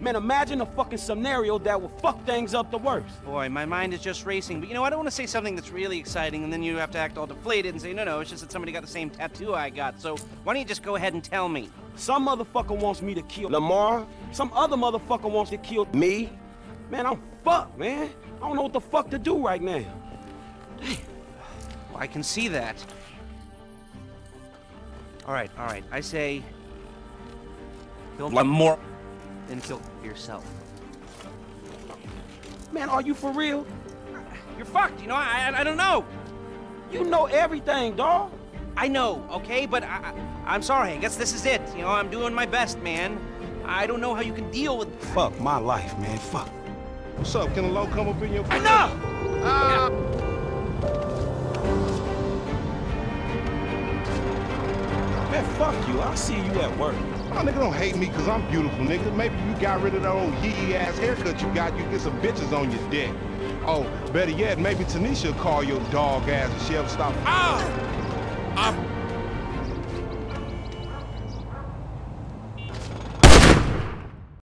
Man, imagine a fucking scenario that would fuck things up the worst. Boy, my mind is just racing. But you know, I don't want to say something that's really exciting and then you have to act all deflated and say, no, no, it's just that somebody got the same tattoo I got. So why don't you just go ahead and tell me? Some motherfucker wants me to kill Lamar. Some other motherfucker wants to kill me. Man, I'm fucked, man. I don't know what the fuck to do right now. Well, I can see that. All right, all right. I say, kill Lamar. Then kill yourself. Man, are you for real? You're fucked. You know, I, I, I don't know. You know everything, dawg. I know, okay, but I, I, I'm sorry. I guess this is it. You know, I'm doing my best, man. I don't know how you can deal with. Fuck my life, man. Fuck. What's up? Can a low come up in your Enough! Man, fuck you. I'll see you at work. My nigga don't hate me because I'm beautiful, nigga. Maybe you got rid of that old yee ass haircut you got. You get some bitches on your dick. Oh, better yet, maybe Tanisha will call your dog ass if she ever stop. Ah! I'm